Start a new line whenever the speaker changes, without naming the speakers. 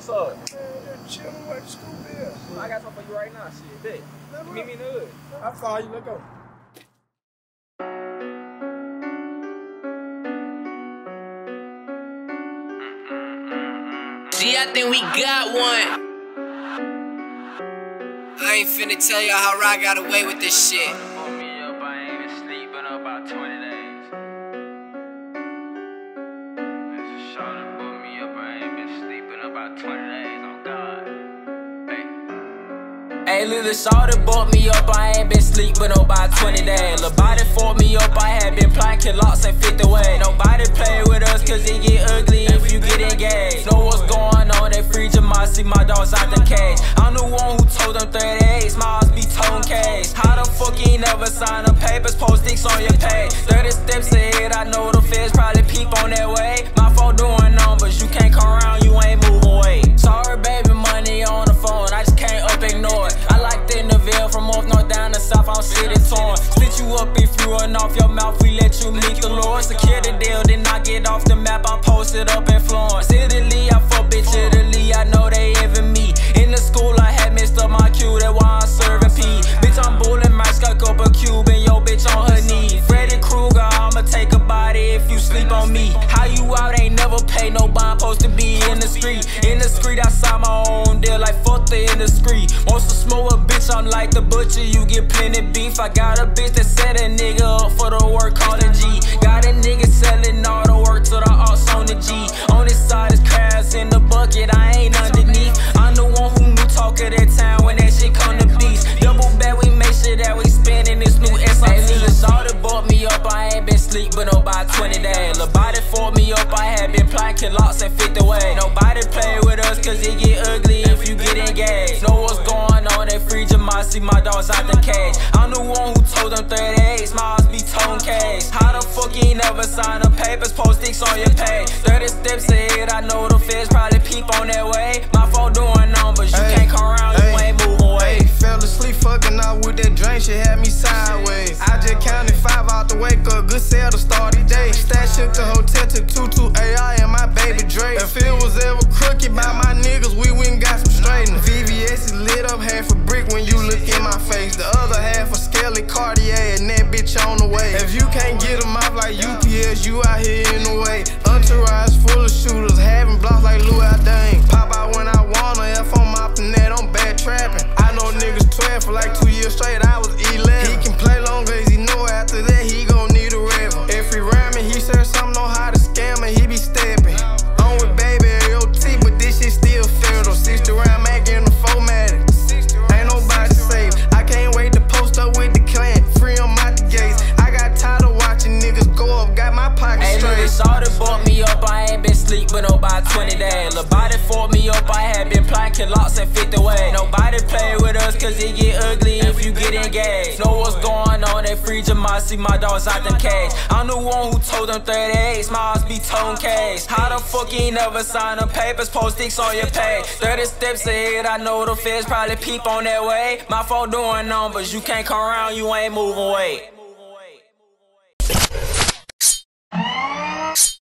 What's up?
Man, just chilling where the school is.
I got something for you right now. Shit, bet.
Let
Meet me in the hood.
I follow you. Let go.
See, I think we got one. I ain't finna tell y'all how I got away with this shit.
Hey.
Little shorty bought me up, I ain't been sleep but about 20 days. Lil' body fought me up, I had been planking locks and 50 away. Nobody play with us cause it get ugly if you get engaged. Know what's going on, they free Jamal, see my dogs out the cage. I'm the one who told them 38 smiles be tone case. How the fuck you ain't never sign the papers, post sticks on your page? 30 steps ahead, I know the feds probably peep on that way. My phone doing from north, north down to south, I'm city torn. Split you up if you run off your mouth, we let you meet the Lord. Secure the deal, then I get off the map, I'm posted up in Florence. Italy, I fuck bitch Italy, I know they even me. In the school, I had messed up my cue, that's why I'm serving P. Bitch, I'm bullying my skuck up a cube, and yo bitch on her knee. Freddy Krueger, I'ma take a body if you sleep on me. How you out ain't never pay no bond, supposed to be in the street. In the street, I saw my own deal, like fuck the industry. Wants I'm like the butcher, you get plenty beef. I got a bitch that set a nigga up for the work, calling G. Got a nigga selling all the work to the arts on the G. On this side is crabs in the bucket, I ain't underneath. I'm the one who knew talk of that town when that shit come to beast. Double back, we make sure that we spending this new little shorty bought me up, I ain't been sleep but about 20 days. Lil' body fought me up, I had been planking locks and 50 away. Nobody play with us cause it get ugly if you get engaged. Jamal, see my dogs out the cage. I'm the one who told them 38 smiles be tone case. How the fuck you ain't never sign the papers, post sticks on your page? 30 steps ahead, I know the feds probably peep on that way. My phone doing numbers, you
Hey,
can't come around, you ain't moving away.
Hey, fell asleep fucking out with that drink, she had me sideways. I just counted five out the wake up, good sale to start the day. Stash up the hotel, took two two AI and my baby Dre. If it was ever crooked by my niggas, we went and got some straightening. VVS is lit up half a brick when face. The other half a Skelly Cartier and that bitch on the way. If you can't get them off like UPS, you out here in the way. Entourage full of shooters, having blocks like Louis Dang.
520 days. nobody body fought me up, I had been planking locks fit the way. Nobody play with us, cause it get ugly if you get engaged. Know what's going on, they free Jamasi, my dogs out the cage. I'm the one who told them 38, smiles be tone case. How the fuck you never signed the papers, post sticks on your page. 30 steps ahead, I know the feds probably peep on that way. My phone doing numbers, you can't come around, you ain't moving weight.